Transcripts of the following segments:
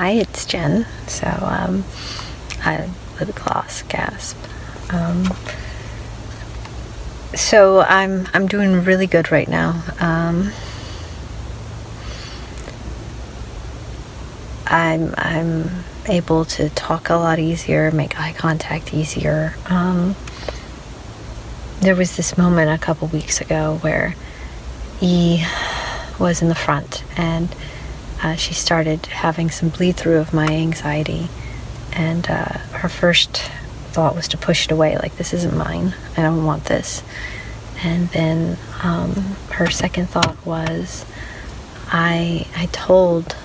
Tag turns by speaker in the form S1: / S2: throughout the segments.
S1: hi, it's Jen. So, um, I lip gloss gasp. Um, so I'm I'm doing really good right now. Um, I'm I'm able to talk a lot easier, make eye contact easier. Um, there was this moment a couple weeks ago where E was in the front and uh, she started having some bleed through of my anxiety, and uh, her first thought was to push it away, like this isn't mine. I don't want this. And then um, her second thought was, I I told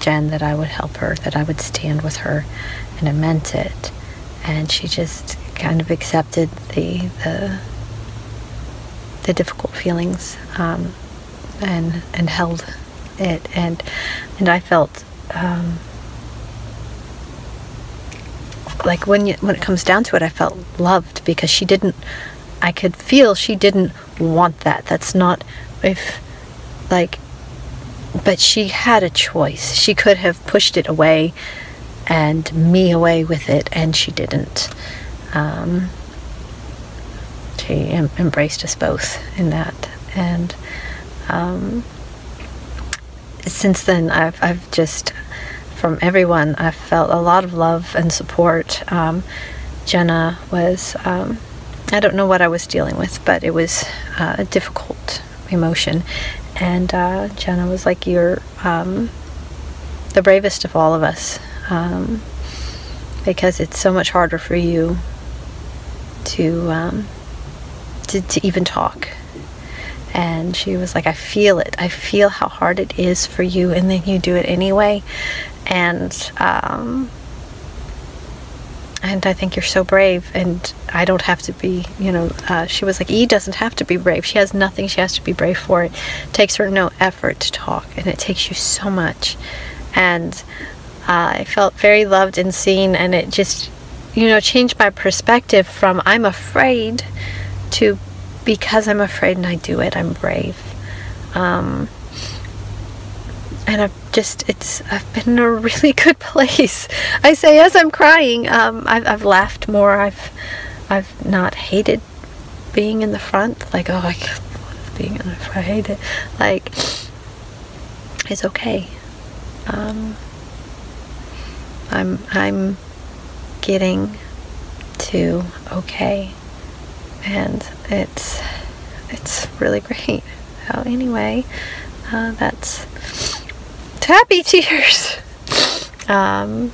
S1: Jen that I would help her, that I would stand with her, and I meant it. And she just kind of accepted the the the difficult feelings um, and and held it and and I felt um, like when you when it comes down to it I felt loved because she didn't I could feel she didn't want that. That's not if like but she had a choice. She could have pushed it away and me away with it and she didn't. Um, she em- embraced us both in that and um, since then, I've, I've just, from everyone, I've felt a lot of love and support. Um, Jenna was, um, I don't know what I was dealing with, but it was uh, a difficult emotion. And uh, Jenna was like, You're um, the bravest of all of us um, because it's so much harder for you to, um, to, to even talk and she was like, I feel it. I feel how hard it is for you, and then you do it anyway. And, um, and I think you're so brave, and I don't have to be, you know, uh, she was like, E doesn't have to be brave. She has nothing she has to be brave for. It takes her no effort to talk, and it takes you so much. And uh, I felt very loved and seen, and it just, you know, changed my perspective from I'm afraid to because I'm afraid and I do it, I'm brave. Um, and I've just, it's, I've been in a really good place. I say as I'm crying, um, I've, I've laughed more. I've, I've not hated being in the front. Like, oh, I being in the front. I hate it. Like, it's okay. Um, I'm, I'm getting to okay and it's it's really great. So anyway, uh, that's happy tears. Um,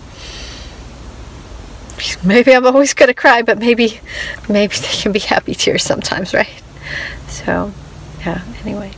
S1: maybe I'm always gonna cry, but maybe maybe they can be happy tears sometimes, right? So yeah. Anyway.